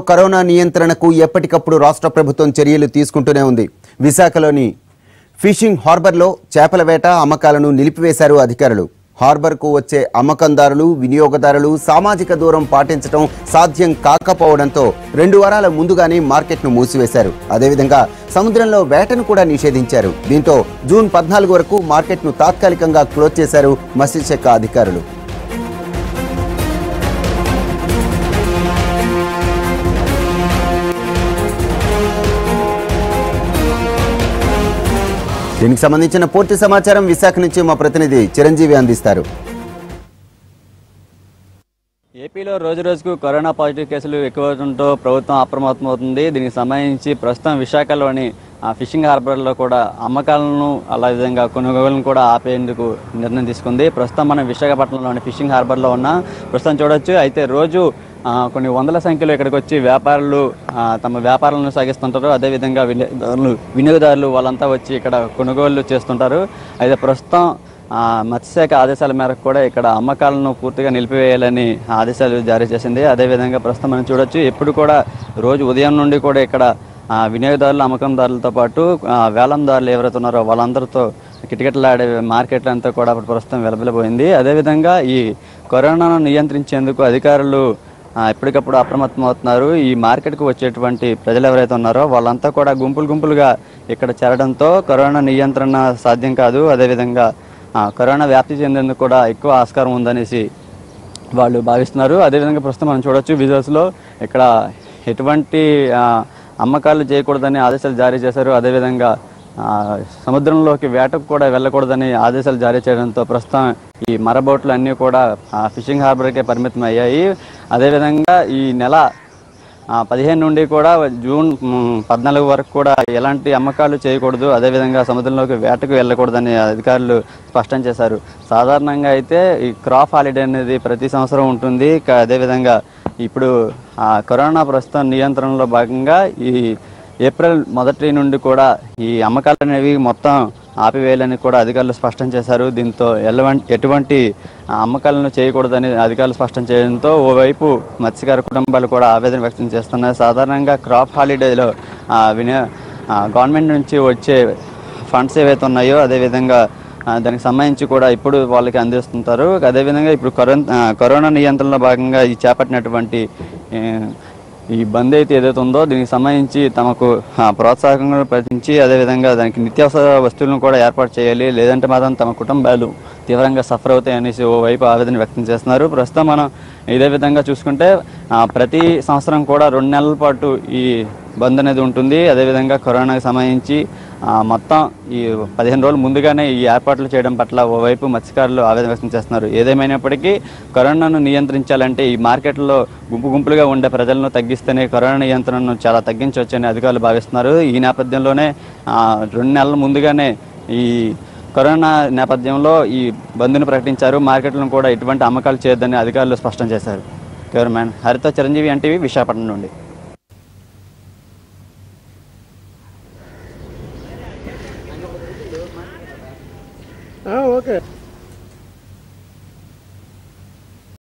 Corona నియంత్రణకు ఎప్పటికప్పుడు రాష్ట్ర ప్రభుత్వం చర్యలు తీసుకుంటూనే ఉంది. విశాఖలోని ఫిషింగ్ హార్బర్లో చేపల వేట అమ్మకాలను నిలిపివేశారు అధికారులు. హార్బర్కు వచ్చే అమ్మకందారులు వినియోగదారులు సామాజిక దూరం పాటించడం సాధ్యం కాకపోవడంతో రెండు వారాల ముందుగానే మార్కెట్ను మూసివేశారు. అదేవిధంగా సముద్రంలో వేటను కూడా నిషేధించారు. దీంతో జూన్ పద్నాలుగు వరకు మార్కెట్ను తాత్కాలికంగా క్లోజ్ చేశారు మత్స్యశాఖ అధికారులు. దీనికి సంబంధించిన పూర్తి సమాచారం విశాఖ నుంచి మా ప్రతినిధి చిరంజీవి అందిస్తారు. ఏపీలో రోజు రోజుకు కరోనా పాజిటివ్ కేసులు ఎక్కువ ప్రభుత్వం అప్రమత్తమవుతుంది. దీనికి సంబంధించి ప్రస్తుతం విశాఖలోని ఆ ఫిషింగ్ హార్బర్లో కూడా అమ్మకాలను అలా విధంగా కొనుగోలును కూడా ఆపేందుకు నిర్ణయం తీసుకుంది. ప్రస్తుతం మనం విశాఖపట్నంలోని ఫిషింగ్ హార్బర్లో ఉన్నాం. ప్రస్తుతం చూడొచ్చు. అయితే రోజు కొన్ని వందల సంఖ్యలో ఇక్కడికి వచ్చి వ్యాపారులు తమ వ్యాపారాలను సాగిస్తుంటారు. అదేవిధంగా వినియోగదారులు వినియోగదారులు వాళ్ళంతా వచ్చి ఇక్కడ కొనుగోళ్ళు చేస్తుంటారు. అయితే ప్రస్తుతం మత్స్యశాఖ ఆదేశాల మేరకు కూడా ఇక్కడ అమ్మకాలను పూర్తిగా నిలిపివేయాలని ఆదేశాలు జారీ చేసింది. అదేవిధంగా ప్రస్తుతం మనం చూడొచ్చు ఎప్పుడు కూడా రోజు ఉదయం నుండి కూడా ఇక్కడ వినియోగదారులు అమ్మకందారులతో పాటు వేలందారులు ఎవరైతే ఉన్నారో వాళ్ళందరితో కిటకిటలాడే మార్కెట్ అంతా కూడా ప్రస్తుతం వెలబెలబోయింది. అదేవిధంగా ఈ కరోనాను నియంత్రించేందుకు అధికారులు ఎప్పటికప్పుడు అప్రమత్తం అవుతున్నారు. ఈ మార్కెట్కు వచ్చేటువంటి ప్రజలు ఎవరైతే ఉన్నారో వాళ్ళంతా కూడా గుంపులు గుంపులుగా ఇక్కడ చేరడంతో కరోనా నియంత్రణ సాధ్యం కాదు. అదేవిధంగా కరోనా వ్యాప్తి చెందేందుకు కూడా ఎక్కువ ఆస్కారం ఉందనేసి వాళ్ళు భావిస్తున్నారు. అదేవిధంగా ప్రస్తుతం మనం చూడొచ్చు విజువల్స్లో ఇక్కడ ఎటువంటి అమ్మకాలు చేయకూడదని ఆదేశాలు జారీ చేశారు. అదేవిధంగా సముద్రంలోకి వేటకు కూడా వెళ్ళకూడదని ఆదేశాలు జారీ చేయడంతో ప్రస్తుతం ఈ మరబోట్లు అన్నీ కూడా ఆ, ఫిషింగ్ హార్బర్కే పరిమితం అయ్యాయి అదేవిధంగా ఈ నెల పదిహేను నుండి కూడా జూన్ పద్నాలుగు వరకు కూడా ఎలాంటి అమ్మకాలు చేయకూడదు. అదేవిధంగా సముద్రంలోకి వేటకు వెళ్ళకూడదని అధికారులు స్పష్టం చేశారు. సాధారణంగా అయితే ఈ క్రాప్ హాలిడే అనేది ప్రతి సంవత్సరం ఉంటుంది. అదేవిధంగా ఇప్పుడు కరోనా ప్రస్తుతం నియంత్రణలో భాగంగా ఈ ఏప్రిల్ మొదటి నుండి కూడా ఈ అమ్మకాలు అనేవి మొత్తం ఆపివేయాలని కూడా అధికారులు స్పష్టం చేశారు. దీంతో ఎలవంటి ఎటువంటి అమ్మకాలను చేయకూడదని అధికారులు స్పష్టం చేయడంతో ఓవైపు మత్స్యకార కుటుంబాలు కూడా ఆవేదన వ్యక్తం చేస్తున్నాయి. సాధారణంగా క్రాప్ హాలిడేలో వినియో గవర్నమెంట్ నుంచి వచ్చే ఫండ్స్ ఏవైతే ఉన్నాయో అదేవిధంగా దానికి సంబంధించి కూడా ఇప్పుడు వాళ్ళకి అందిస్తుంటారు. అదేవిధంగా ఇప్పుడు కరోనా కరోనా నియంత్రణలో భాగంగా ఈ చేపట్టినటువంటి ఈ బంద్ అయితే ఏదైతే ఉందో దీనికి సంబంధించి తమకు ప్రోత్సాహకంగా ప్రోత్సాహంగా ప్రకటించి అదేవిధంగా దానికి నిత్యావసర వస్తువులను కూడా ఏర్పాటు చేయాలి. లేదంటే మాత్రం తమ కుటుంబాలు తీవ్రంగా సఫర్ అవుతాయి అనేసి ఓవైపు ఆవేదన వ్యక్తం చేస్తున్నారు. ప్రస్తుతం మనం ఇదే విధంగా చూసుకుంటే ప్రతి సంవత్సరం కూడా రెండు నెలల పాటు ఈ బంద్ అనేది ఉంటుంది. అదేవిధంగా కరోనాకు సంబంధించి మొత్తం ఈ పదిహేను రోజులు ముందుగానే ఈ ఏర్పాట్లు చేయడం పట్ల ఓవైపు మత్స్యకారులు ఆవేదన వ్యక్తం చేస్తున్నారు. ఏదేమైనప్పటికీ కరోనాను నియంత్రించాలంటే ఈ మార్కెట్లో గుంపు గుంపులుగా ఉండే ప్రజలను తగ్గిస్తేనే కరోనా నియంత్రణను చాలా తగ్గించవచ్చని అధికారులు భావిస్తున్నారు. ఈ నేపథ్యంలోనే రెండు నెలల ముందుగానే ఈ కరోనా నేపథ్యంలో ఈ బంద్ను ప్రకటించారు. మార్కెట్లను కూడా ఎటువంటి అమ్మకాలు చేయొద్దని అధికారులు స్పష్టం చేశారు. కెమెరామ్యాన్ హరిత చిరంజీవి ఎన్టీవీ విశాఖపట్నం నుండి. Oh, okay.